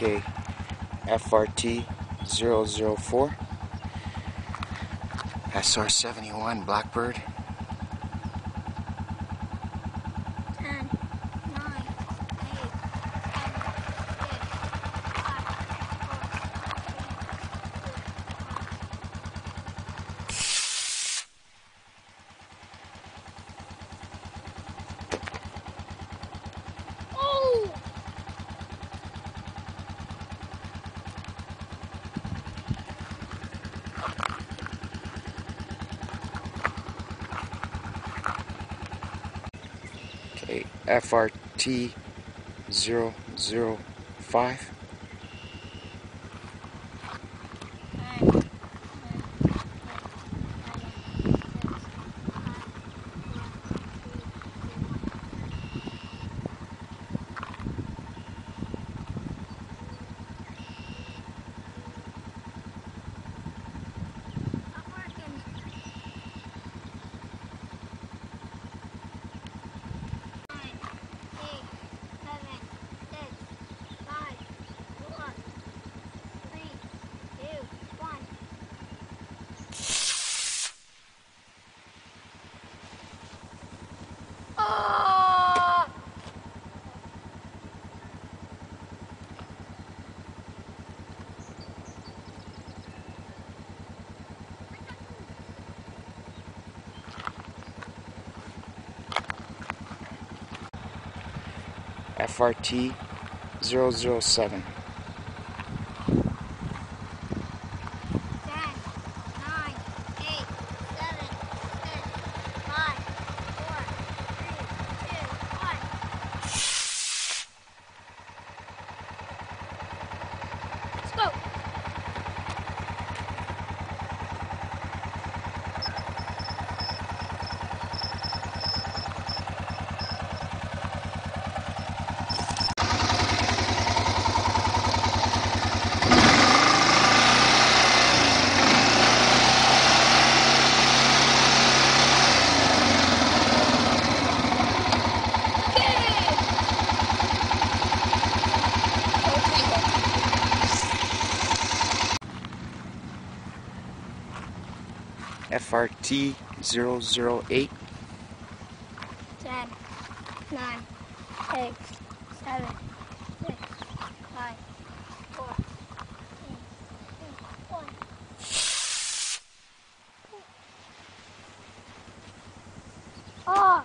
FRT 004, SR 71 Blackbird. FRT005 FRT 007. FRT 008? 10, 9, 8, 7, 6, 5, 4, 3, 2, 1. Oh!